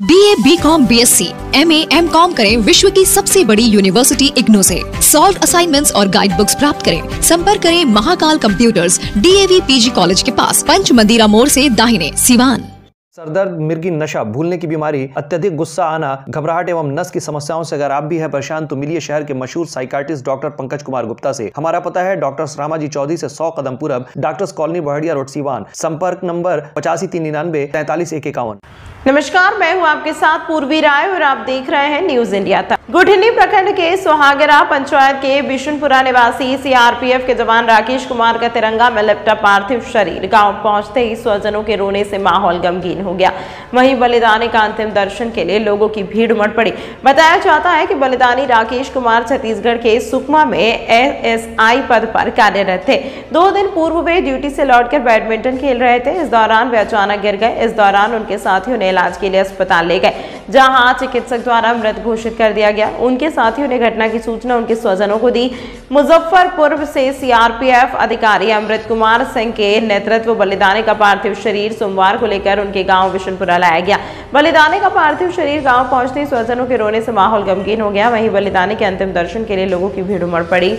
B A B Com B S C M A M Com करें विश्व की सबसे बड़ी यूनिवर्सिटी इग्नो से। सॉल्व असाइनमेंट्स और गाइड बुक्स प्राप्त करें। संपर्क करें Mahakal computers DAV PG college के पास। पंच मंदिरा मोड़ से दाहिने, सिवान। सरदर्द, मिर्गी, नशा, भूलने की बीमारी, अत्यधिक गुस्सा आना, घबराहट एवं नस की समस्याओं से अगर आप भी हैं परेशान तो मिलिए शहर के मशहूर साइकाट्रिस्ट डॉक्टर पंकज कुमार गुप्ता से। हमारा पता है डॉक्टर रामाजी चौधरी से 100 कदम पूरब, doctors colony Barharia road, Siwan. संपर्क नंबर पचासी तीन निन्यानवे, तैतालीस एक इक्यावन। नमस्कार, मैं हूँ आपके साथ पूर्वी राय और आप देख रहे हैं न्यूज़ इंडिया तक। गुठनी प्रखंड के सुहागरा पंचायत के बिशुनपुरा निवासी सीआरपीएफ के जवान राकेश कुमार का तिरंगा में लिपटा पार्थिव शरीर। गाँव पहुँचते ही स्वजनों के रोने से माहौल गमगीन हो गया। वहीं बलिदानी का अंतिम दर्शन के लिए लोगों की भीड़ उमड़ पड़ी। बताया जाता है कि बलिदानी राकेश कुमार छत्तीसगढ़ के सुकमा में एएसआई पद पर कार्यरत थे। दो दिन पूर्व वे ड्यूटी से लौटकर बैडमिंटन खेल रहे थे। इस दौरान वे अचानक गिर गए। इस दौरान उनके साथियों ने इलाज के लिए अस्पताल ले गए, जहाँ चिकित्सक द्वारा मृत घोषित कर दिया गया। उनके साथियों ने घटना की सूचना उनके स्वजनों को दी। मुजफ्फरपुर से सीआरपीएफ अधिकारी अमृत कुमार सिंह के नेतृत्व बलिदानी का पार्थिव शरीर सोमवार को लेकर उनके गाँव विशनपुरा लाया गया। बलिदानी का पार्थिव शरीर गाँव पहुँचते ही स्वजनों के रोने से माहौल गमगीन हो गया। वहीं बलिदानी के अंतिम दर्शन के लिए लोगों की भीड़ उमड़ पड़ी।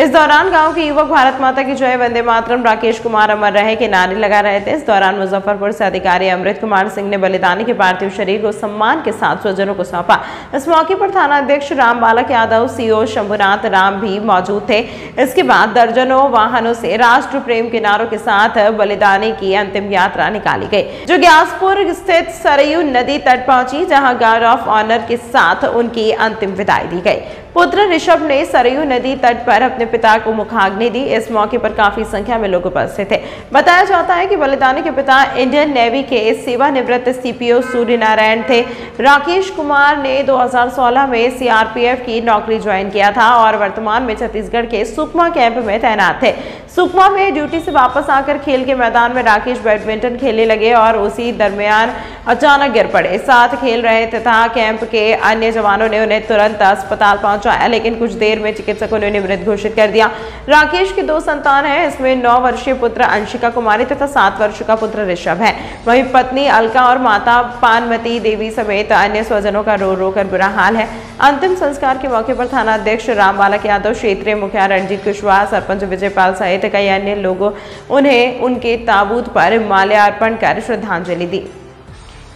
इस दौरान गाँव के युवक भारत माता की जय वंदे मातरम, राकेश कुमार अमर रहे के नारे लगा रहे थे। इस दौरान मुजफ्फरपुर से अधिकारी अमृत कुमार सिंह ने बलिदानी के पार्थिव शरीर को सम्मान के साथ स्वजनों को सौंपा। इस मौके पर थाना अध्यक्ष राम बालक यादव, सीओ शंभुनाथ राम भी मौजूद थे। इसके बाद दर्जनों वाहनों से राष्ट्र प्रेम के नारों के साथ बलिदानी की अंतिम यात्रा निकाली गई, जो ग्यासपुर स्थित सरयू नदी तट पहुँची, जहाँ गार्ड ऑफ़ ऑनर के साथ उनकी अंतिम विदाई दी गई। पुत्र ऋषभ ने सरयू नदी तट पर अपने पिता को मुखाग्नि दी। इस मौके पर काफ़ी संख्या में लोग उपस्थित थे। बताया जाता है कि बलिदानी के पिता इंडियन नेवी के सेवानिवृत्त सीपीओ सूर्य नारायण थे। राकेश कुमार ने 2016 में सीआरपीएफ की नौकरी ज्वाइन किया था और वर्तमान में छत्तीसगढ़ के सुकमा कैंप में तैनात थे। सुकमा में ड्यूटी से वापस आकर खेल के मैदान में राकेश बैडमिंटन खेलने लगे और उसी दरमियान अचानक गिर पड़े। साथ खेल रहे तथा कैंप के अन्य जवानों ने उन्हें तुरंत अस्पताल पहुँचाया, लेकिन कुछ देर में चिकित्सकों ने उन्हें मृत घोषित कर दिया। राकेश की दो संतान है, इसमें नौ वर्षीय पुत्र अंशिका कुमारी तथा सात वर्ष का पुत्र ऋषभ है। वहीं पत्नी अलका और माता पानमती देवी समेत अन्य स्वजनों का रो रो कर बुरा हाल है। अंतिम संस्कार के मौके पर थाना अध्यक्ष राम बालक यादव, क्षेत्रीय मुखिया रणजीत कुशवाहा, सरपंच विजयपाल सहित कई अन्य लोगों, उन्हें उनके ताबूत पर माल्यार्पण कर श्रद्धांजलि दी।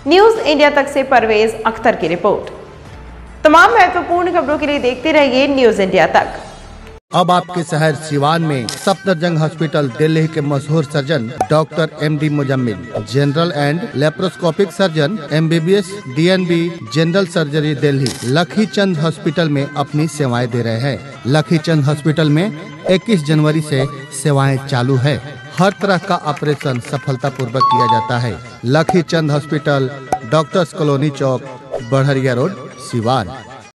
न्यूज़ इंडिया तक से परवेज अख्तर की रिपोर्ट। तमाम महत्वपूर्ण खबरों के लिए देखते रहिए न्यूज़ इंडिया तक। अब आपके शहर सिवान में सफदरजंग हॉस्पिटल, दिल्ली के मशहूर surgeon doctor M D Muzammil, general and laparoscopic surgeon M B B S, D N B, general surgery Delhi Lakhi Chand hospital में अपनी सेवाएँ दे रहे हैं। लखी चंद हॉस्पिटल में 21 जनवरी से सेवाएँ चालू है। हर तरह का ऑपरेशन सफलतापूर्वक किया जाता है। Lakhi Chand hospital, doctors colony chowk Barharia road, Siwan.